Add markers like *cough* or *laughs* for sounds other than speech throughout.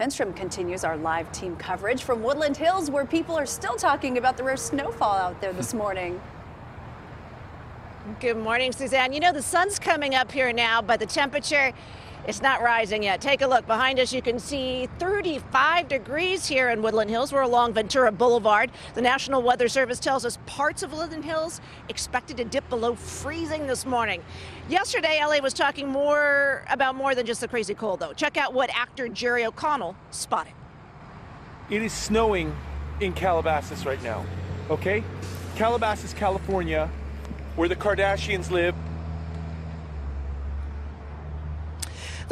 Finnstrom continues our live team coverage from Woodland Hills, where people are still talking about the rare snowfall out there this morning. Good morning, Suzanne. You know, the sun's coming up here now, but the temperature it's not rising yet. Take a look. Behind us, you can see 35 degrees here in Woodland Hills. We're along Ventura Boulevard. The National Weather Service tells us parts of Woodland Hills expected to dip below freezing this morning. Yesterday, LA was talking more about more than just the crazy cold, though. Check out what actor Jerry O'Connell spotted. It is snowing in Calabasas right now, okay? Calabasas, California, where the Kardashians live.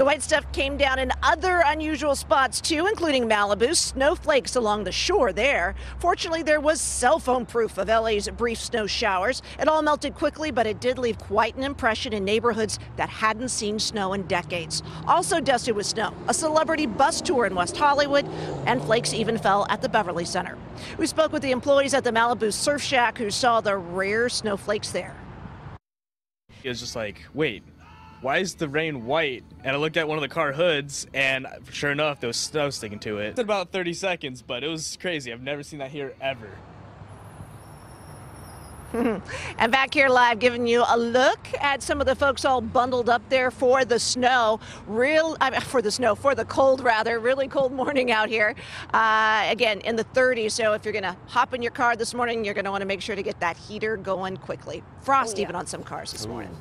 The white stuff came down in other unusual spots too, including Malibu, snowflakes along the shore there. Fortunately, there was cell phone proof of LA's brief snow showers. It all melted quickly, but it did leave quite an impression in neighborhoods that hadn't seen snow in decades. Also dusted with snow, a celebrity bus tour in West Hollywood, and flakes even fell at the Beverly Center. We spoke with the employees at the Malibu Surf Shack who saw the rare snowflakes there. It was just like, wait, why is the rain white? And I looked at one of the car hoods, and sure enough, there was snow sticking to it. It took about 30 seconds, but it was crazy. I've never seen that here ever. *laughs* and back here live giving you a look at some of the folks all bundled up there for the snow. Real I mean, for the snow for the cold rather. Really cold morning out here. Uh, again in the 30s so if you're gonna hop in your car this morning you're gonna want to make sure to get that heater going quickly. Frost oh, yeah. even on some cars this Ooh. morning